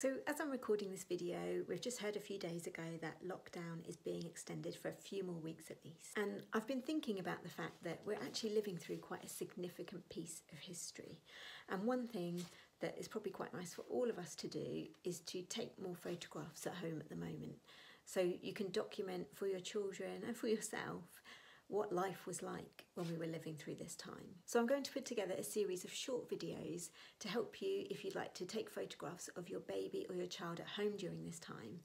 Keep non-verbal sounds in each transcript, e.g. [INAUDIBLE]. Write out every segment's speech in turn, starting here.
So as I'm recording this video, we've just heard a few days ago that lockdown is being extended for a few more weeks at least. And I've been thinking about the fact that we're actually living through quite a significant piece of history. And one thing that is probably quite nice for all of us to do is to take more photographs at home at the moment. So you can document for your children and for yourself what life was like when we were living through this time. So I'm going to put together a series of short videos to help you if you'd like to take photographs of your baby or your child at home during this time.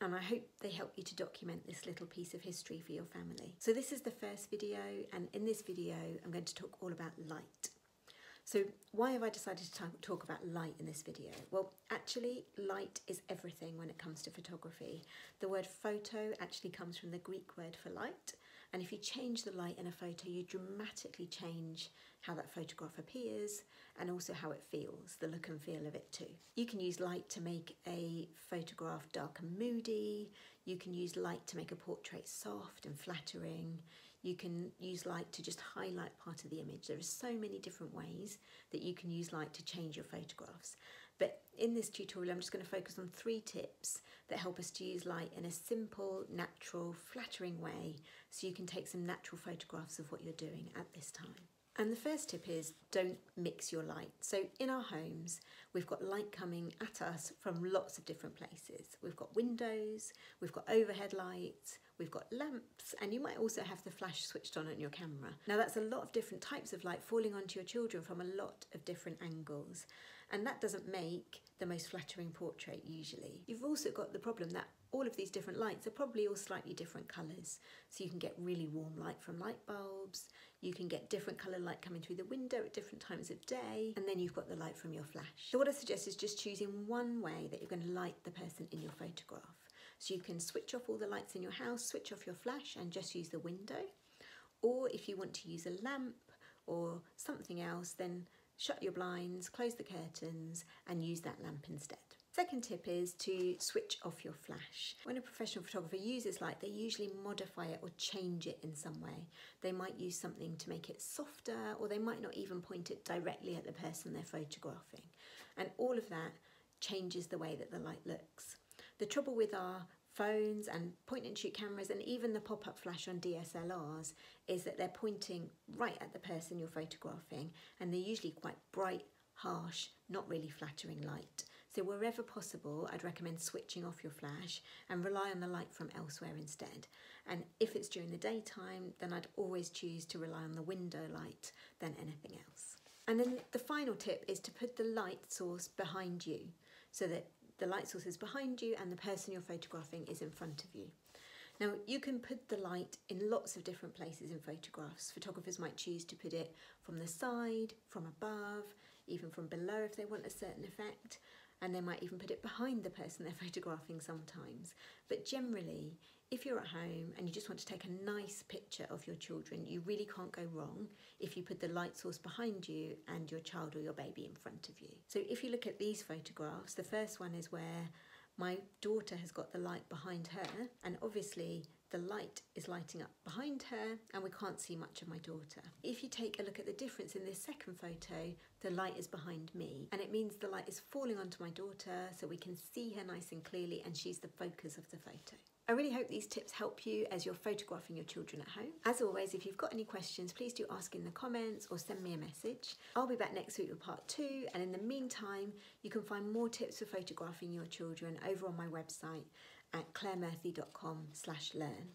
And I hope they help you to document this little piece of history for your family. So this is the first video and in this video I'm going to talk all about light. So why have I decided to talk about light in this video? Well, actually light is everything when it comes to photography. The word photo actually comes from the Greek word for light and if you change the light in a photo, you dramatically change how that photograph appears and also how it feels, the look and feel of it too. You can use light to make a photograph dark and moody. You can use light to make a portrait soft and flattering. You can use light to just highlight part of the image. There are so many different ways that you can use light to change your photographs. But in this tutorial, I'm just going to focus on three tips that help us to use light in a simple, natural, flattering way so you can take some natural photographs of what you're doing at this time. And the first tip is don't mix your light. So in our homes, we've got light coming at us from lots of different places. We've got windows, we've got overhead lights, we've got lamps, and you might also have the flash switched on on your camera. Now that's a lot of different types of light falling onto your children from a lot of different angles and that doesn't make the most flattering portrait usually. You've also got the problem that all of these different lights are probably all slightly different colours. So you can get really warm light from light bulbs, you can get different colour light coming through the window at different times of day, and then you've got the light from your flash. So what I suggest is just choosing one way that you're going to light the person in your photograph. So you can switch off all the lights in your house, switch off your flash and just use the window. Or if you want to use a lamp or something else, then shut your blinds, close the curtains and use that lamp instead. Second tip is to switch off your flash. When a professional photographer uses light, they usually modify it or change it in some way. They might use something to make it softer or they might not even point it directly at the person they're photographing. And all of that changes the way that the light looks. The trouble with our phones and point and shoot cameras and even the pop-up flash on DSLRs is that they're pointing right at the person you're photographing and they're usually quite bright, harsh, not really flattering light. So wherever possible, I'd recommend switching off your flash and rely on the light from elsewhere instead. And if it's during the daytime, then I'd always choose to rely on the window light than anything else. And then the final tip is to put the light source behind you so that the light source is behind you and the person you're photographing is in front of you. Now you can put the light in lots of different places in photographs. Photographers might choose to put it from the side, from above, even from below if they want a certain effect and they might even put it behind the person they're [LAUGHS] photographing sometimes. But generally, if you're at home and you just want to take a nice picture of your children, you really can't go wrong if you put the light source behind you and your child or your baby in front of you. So if you look at these photographs, the first one is where my daughter has got the light behind her and obviously the light is lighting up behind her and we can't see much of my daughter. If you take a look at the difference in this second photo, the light is behind me and it means the light is falling onto my daughter so we can see her nice and clearly and she's the focus of the photo. I really hope these tips help you as you're photographing your children at home. As always, if you've got any questions, please do ask in the comments or send me a message. I'll be back next week with part two, and in the meantime, you can find more tips for photographing your children over on my website at claremurthy.com slash learn.